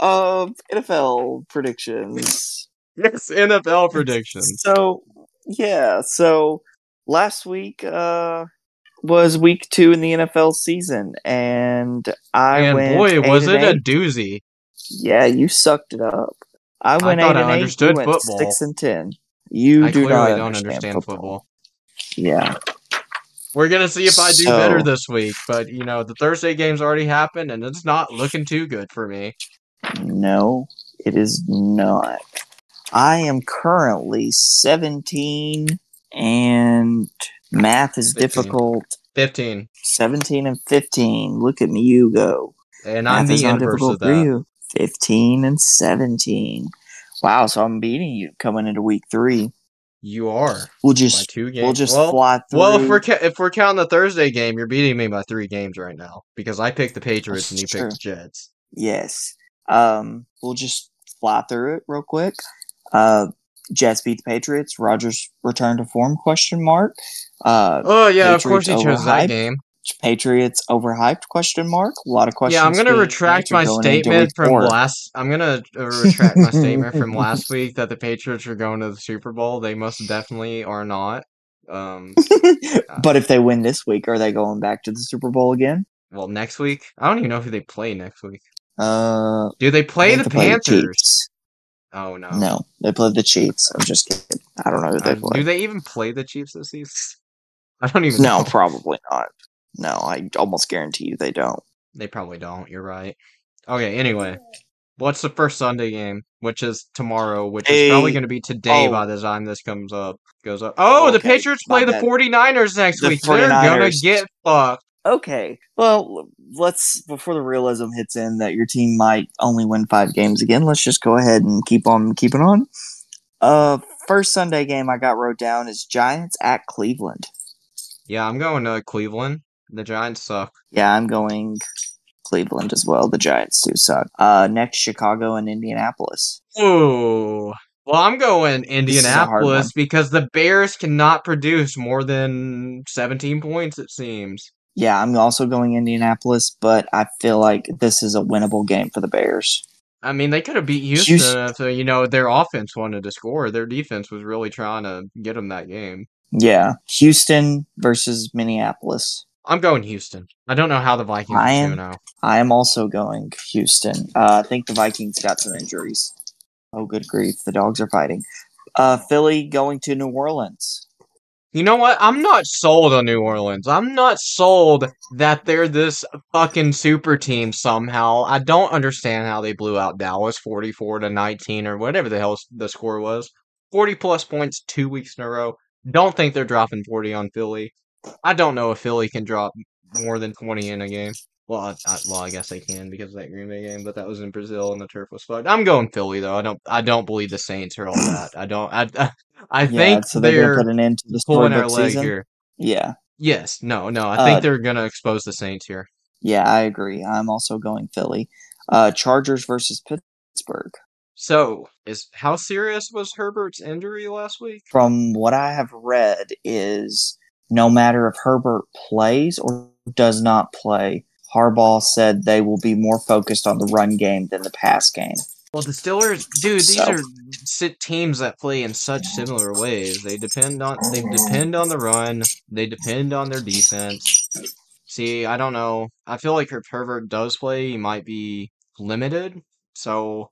of NFL predictions. Yes, NFL predictions. So yeah, so last week uh was week two in the NFL season, and I and went. boy, was it a doozy. Yeah, you sucked it up. I went thought eight I and eight. You went six and ten. You I do not don't understand, understand football. football. Yeah, We're gonna see if I do better this week, but you know the Thursday game's already happened, and it's not looking too good for me. No, it is not. I am currently seventeen, and math is 15. difficult. Fifteen, 17 and 15. Look at me, you go. and I'm Math is the inverse of for that. you. 15 and 17. Wow, so I'm beating you coming into week three. You are We'll just two games. we'll just well, fly through. well, if we're ca- if we're counting the Thursday game, you're beating me by three games right now because I picked the Patriots and you That's picked the Jets. yes, um, we'll just fly through it real quick. Uh, Jets beat the Patriots. Rodgers returned to form? Question mark. Uh, Oh yeah, of course Patriots he chose that game. Patriots overhyped? Question mark. A lot of questions. Yeah, I'm gonna retract my going statement from four. last. I'm gonna uh, retract my statement from last week that the Patriots are going to the Super Bowl. They most definitely are not. Um, but if they win this week, are they going back to the Super Bowl again? well, next week I don't even know who they play next week. Uh, Do they play the play Panthers? Chiefs. oh no. No, they play the Chiefs. I'm just kidding. I don't know who they Uh, play. do they even play the Chiefs this season? I don't even no, know. probably not. No, I almost guarantee you they don't. They probably don't. You're right. Okay, anyway. What's the first Sunday game? Which is tomorrow, which is probably Hey, going to be today oh. by the time this comes up. Goes up. Oh, the okay, Patriots my play the bad. 49ers next The week. They're going to 49ers. get fucked. Okay, well, let's before the realism hits in that your team might only win five games again. Let's just go ahead and keep on keeping on. Uh, first Sunday game I got wrote down is Giants at Cleveland. Yeah, I'm going to Cleveland. The Giants suck. Yeah, I'm going Cleveland as well. The Giants do suck. Uh, next Chicago and Indianapolis. Ooh. Well, I'm going is a hard Indianapolis because the Bears cannot produce more than 17 points, it seems. Yeah, I'm also going Indianapolis, but I feel like this is a winnable game for the Bears. I mean, they could have beat Houston Houston- if, uh, you know, their offense wanted to score. Their defense was really trying to get them that game. Yeah, Houston versus Minneapolis. I'm going Houston. I don't know how the Vikings I are am- doing now. I am also going Houston. Uh, I think the Vikings got some injuries. Oh, good grief. The dogs are fighting. Uh, Philly going to New Orleans. You know what? I'm not sold on New Orleans. I'm not sold that they're this fucking super team somehow. I don't understand how they blew out Dallas 44 to 19 or whatever the hell the score was. 40 plus points two weeks in a row. Don't think they're dropping 40 on Philly. I don't know if Philly can drop more than 20 in a game. Well, I, I, well, I guess they can because of that Green Bay game, but that was in Brazil and the turf was fucked. I'm going Philly though. I don't. I don't believe the Saints are all that. I don't. I. I, I yeah, think so they're, they're gonna put an end to the pulling our leg season. here. Yeah, Yes, no, no. I think Uh, they're gonna expose the Saints here. yeah, I agree. I'm also going Philly. Uh, Chargers versus Pittsburgh. So, is how serious was Herbert's injury last week? From what I have read, is no matter if Herbert plays or does not play, Harbaugh said they will be more focused on the run game than the pass game. Well, the Steelers, dude, these So- are teams that play in such similar ways. They depend on they depend on the run. They depend on their defense. See, I don't know. I feel like if Herbert does play, he might be limited. So,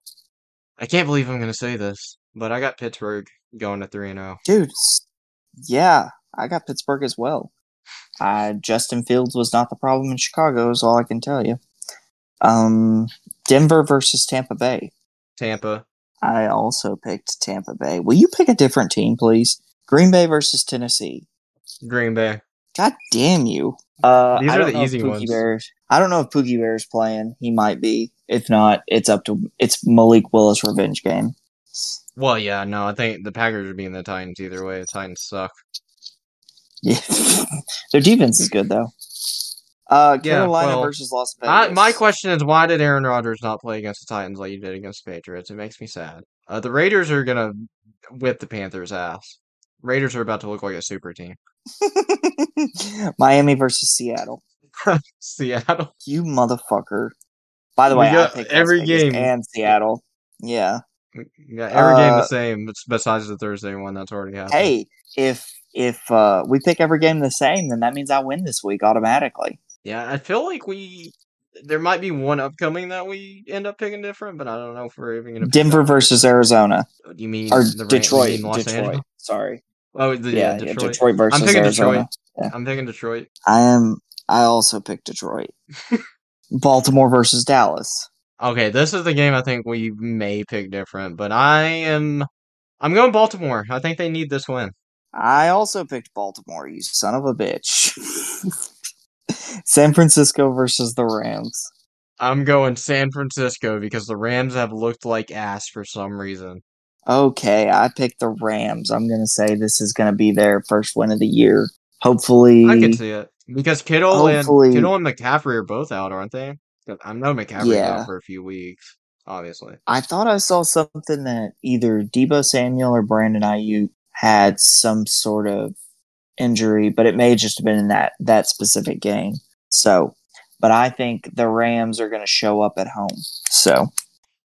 I can't believe I'm gonna say this, but I got Pittsburgh going to three and oh. zero. Dude, yeah, I got Pittsburgh as well. Uh, Justin Fields was not the problem in Chicago, is all I can tell you. Um, Denver versus Tampa Bay. Tampa. I also picked Tampa Bay. Will you pick a different team, please? Green Bay versus Tennessee. Green Bay. God damn you. Uh, These are the easy Pookie ones. Bears. I don't know if Pookie Bear's playing. He might be. If not, it's up to it's Malik Willis revenge game. Well, yeah, no, I think the Packers are beating the Titans either way. The Titans suck. Yeah, their defense is good though. Uh, Yeah, Carolina well, versus Las Vegas. I, my question is, why did Aaron Rodgers not play against the Titans like he did against the Patriots? It makes me sad. Uh, the Raiders are gonna whip the Panthers' ass. Raiders are about to look like a super team. Miami versus Seattle. Seattle. You motherfucker. By the We way, every game. and Seattle. Yeah. Yeah, every game the Uh, same. Besides the Thursday one that's already happened. Hey, if if uh, we pick every game the same, then that means I win this week automatically. Yeah, I feel like we there might be one upcoming that we end up picking different, but I don't know if we're even gonna Denver that one. versus Arizona You mean or the Ram- you Detroit. mean Los Detroit. Angeles? Sorry. Oh, the, Yeah, yeah, yeah, Detroit. Detroit versus I'm picking Arizona. Detroit. I'm picking Detroit. I am. I also picked Detroit. Baltimore versus Dallas. Okay, this is the game I think we may pick different, but I am I'm going Baltimore. I think they need this win. I also picked Baltimore. You son of a bitch. San Francisco versus the Rams. I'm going San Francisco because the Rams have looked like ass for some reason. Okay, I picked the Rams. I'm gonna say this is gonna be their first win of the year. Hopefully, I can see it because Kittle and Kittle and McCaffrey are both out, aren't they? I know McCaffrey's Yeah. out for a few weeks, obviously. I thought I saw something that either Deebo Samuel or Brandon Aiyuk had some sort of injury, but it may just have been in that that specific game. So, but I think the Rams are going to show up at home. So,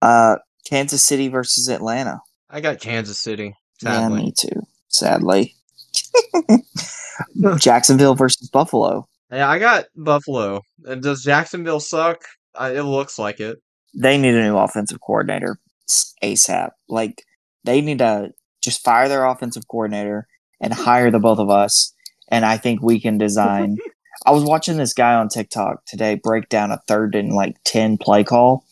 uh, Kansas City versus Atlanta. I got Kansas City. Yeah, me too. Sadly, Jacksonville versus Buffalo. yeah, I got Buffalo. And does Jacksonville suck? I, it looks like it. They need a new offensive coordinator ASAP. Like they need to just fire their offensive coordinator and hire the both of us. And I think we can design. I was watching this guy on TikTok today break down a third and like 10 play call.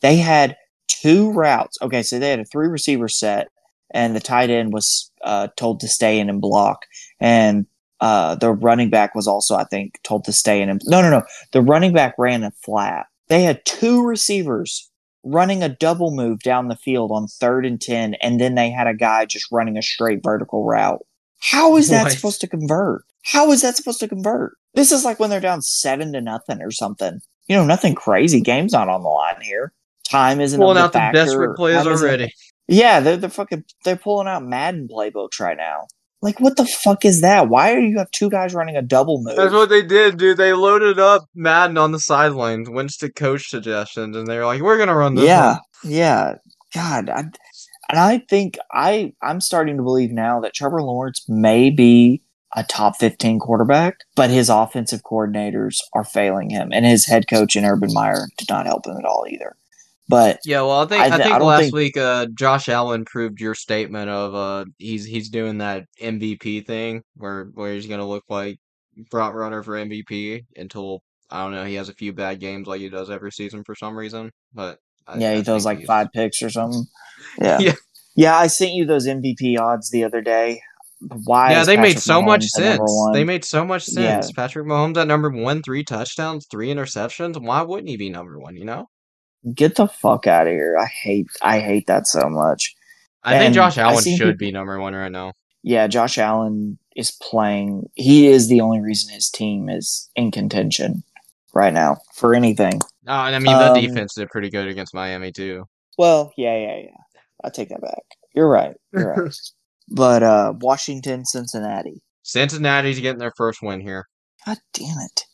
They had two routes. Okay, so they had a three receiver set, and the tight end was uh, told to stay in and block. And uh, the running back was also, I think, told to stay in and no, no, no. The running back ran a flat. They had two receivers running a double move down the field on third and 10, and then they had a guy just running a straight vertical route. How is that What? supposed to convert? How is that supposed to convert? This is like when they're down seven to nothing or something. You know, nothing crazy. Game's not on the line here. Time isn't Pulling out the desperate plays already. Yeah, they're they're fucking they're pulling out Madden playbooks right now. Like, what the fuck is that? Why are you have two guys running a double move? That's what they did, dude. They loaded up Madden on the sidelines, went to coach suggestions, and they were like, "We're gonna run this." yeah, one." yeah. God, I, and I think I I'm starting to believe now that Trevor Lawrence may be a top 15 quarterback, but his offensive coordinators are failing him, and his head coach in Urban Meyer did not help him at all either. But Yeah, well, I think I I, think I last think- week, uh, Josh Allen proved your statement of uh, he's he's doing that MVP thing where where he's gonna look like front runner for MVP until I don't know he has a few bad games like he does every season for some reason. But I, yeah, he throws like he's- five picks or something. Yeah. Yeah. Yeah, I sent you those MVP odds the other day. Why? Yeah, they made so much Mahomes the number sense. They made so much sense. Patrick Mahomes at number one, three touchdowns, three interceptions. Why wouldn't he be number one? You know, Get the fuck out of here! I hate I hate that so much. I think Josh Allen should people- be number one right now. Yeah, Josh Allen is playing. He is the only reason his team is in contention right now for anything. Oh, and I mean the Um, defense did pretty good against Miami too. Well, yeah, yeah, yeah. I take that back. You're right. You're right. But uh Washington, Cincinnati. Cincinnati's getting their first win here. God damn it.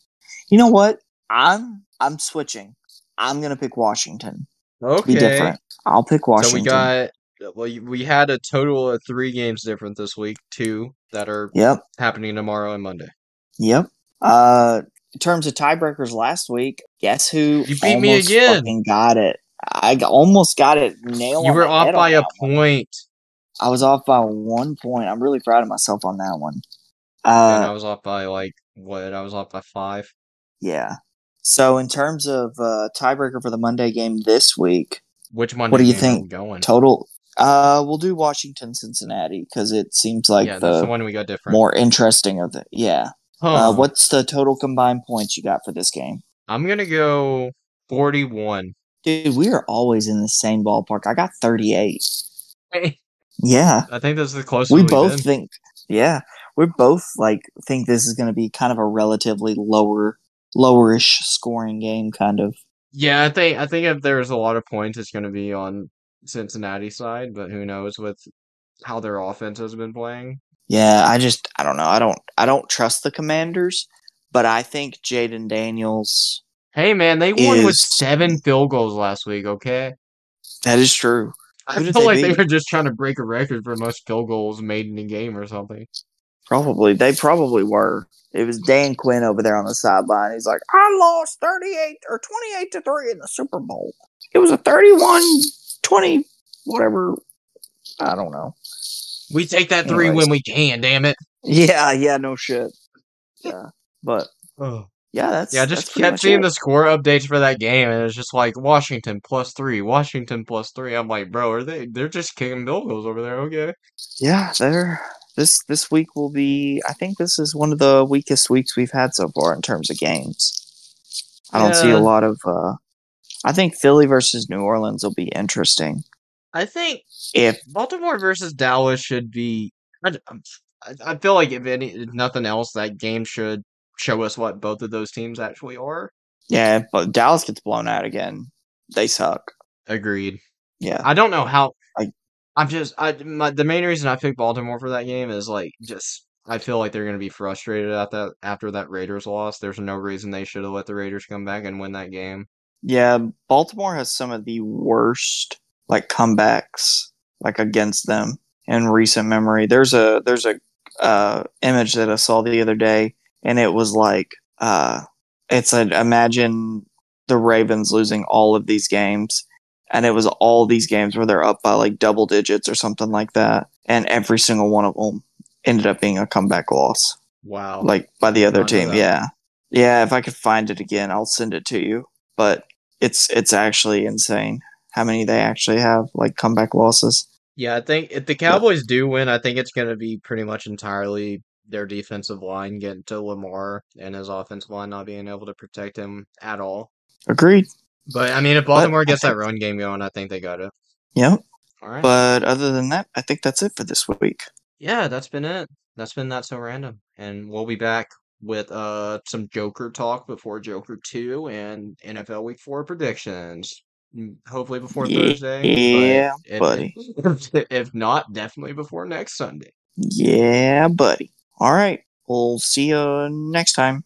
You know what? I'm I'm switching. I'm gonna pick Washington. To be different. I'll pick So Washington. we got well, we had a total of three games different this week, two that are Yep. happening tomorrow and Monday. Yep. Uh in terms of tiebreakers last week, guess who You beat me again. fucking got it. I almost got it nailed. You were off by a that one. point, I was off by one point. I'm really proud of myself on that one. and I Uh, was off by like what? I was off by five. yeah. So in terms of uh, tiebreaker for the Monday game this week, Which Monday? What do you think? Going. total, uh, we'll do Washington Cincinnati because it seems like yeah, the, the one we got different. more interesting of the. Yeah. Huh. Uh, what's the total combined points you got for this game? I'm gonna go forty-one. Dude, we are always in the same ballpark. I got 38. I Yeah. I think that's the closest we both been. think yeah we both like think this is going to be kind of a relatively lower lowerish scoring game kind of Yeah, I think I think if there's a lot of points, it's gonna be on Cincinnati side, but who knows with how their offense has been playing. yeah i just i don't know i don't i don't trust the commanders but i think jayden daniels Hey man, they won with seven field goals last week. Okay, That is true. I feel they like they were just trying to break a record for most field goals made in a game or something. Probably. They probably were. It was Dan Quinn over there on the sideline. He's like, I lost 38 or 28 to 3 in the Super Bowl. It was a 31 20, whatever. I don't know. We take that three Anyways. when we can. Damn it. Yeah, yeah, no shit. Yeah. But Ugh. yeah, that's Yeah, I just kept seeing it. the score updates for that game, and it's just like Washington plus three, Washington plus three. I'm like, bro, are they? They're just kicking field goals over there. Okay. Yeah, they're this this week will be I think this is one of the weakest weeks we've had so far in terms of games. I don't see a lot of uh I think Philly versus New Orleans will be interesting. I think If Baltimore versus Dallas should be. I, I- I feel like if any, if nothing else, that game should show us what both of those teams actually are. yeah, but Dallas gets blown out again, they suck. Agreed. Yeah. I don't know how. I'm just. I my, the main reason I picked Baltimore for that game is like just. I feel like they're going to be frustrated at that after that Raiders loss. There's no reason they should have let the Raiders come back and win that game. Yeah, Baltimore has some of the worst like comebacks like against them in recent memory. There's a there's a uh image that I saw the other day and it was like uh it's a imagine the Ravens losing all of these games and it was all these games where they're up by like double digits or something like that and every single one of them ended up being a comeback loss Wow. like by the other team. Yeah, yeah. If I could find it again, I'll send it to you. But it's it's actually insane how many they actually have like comeback losses. Yeah, I think if the Cowboys do win, I think it's going to be pretty much entirely their defensive line getting to Lamar and his offensive line not being able to protect him at all. Agreed. But I mean, if Baltimore I gets that run game going, I think they got it. Yep. All right. But other than that, I think that's it for this week. yeah, that's been it. That's been that so random, and we'll be back with uh some Joker talk before Joker two and NFL Week Four predictions. Mm, Hopefully before Ye- Thursday. yeah, if, buddy. If, if not, definitely before next Sunday. Yeah, buddy. All right. We'll see you next time.